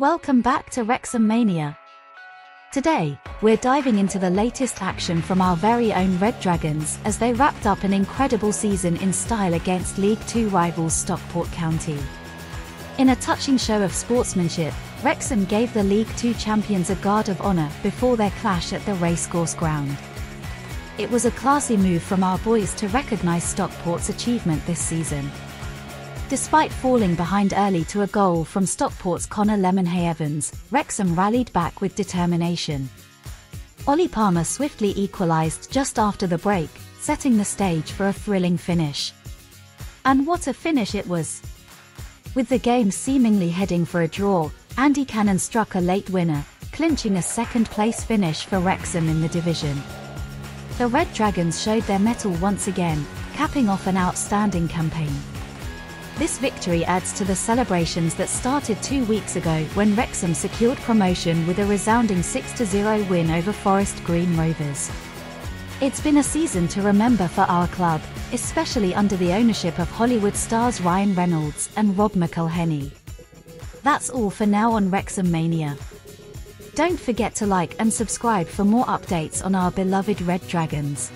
Welcome back to Wrexham Mania. Today, we're diving into the latest action from our very own Red Dragons as they wrapped up an incredible season in style against League Two rivals Stockport County. In a touching show of sportsmanship, Wrexham gave the League Two champions a guard of honour before their clash at the racecourse ground. It was a classy move from our boys to recognise Stockport's achievement this season. Despite falling behind early to a goal from Stockport's Connor Lemonheigh-Evans, Wrexham rallied back with determination. Ollie Palmer swiftly equalised just after the break, setting the stage for a thrilling finish. And what a finish it was! With the game seemingly heading for a draw, Andy Cannon struck a late winner, clinching a second-place finish for Wrexham in the division. The Red Dragons showed their mettle once again, capping off an outstanding campaign. This victory adds to the celebrations that started two weeks ago when Wrexham secured promotion with a resounding 6-0 win over Forest Green Rovers. It's been a season to remember for our club, especially under the ownership of Hollywood stars Ryan Reynolds and Rob McElhenney. That's all for now on Wrexham Mania. Don't forget to like and subscribe for more updates on our beloved Red Dragons.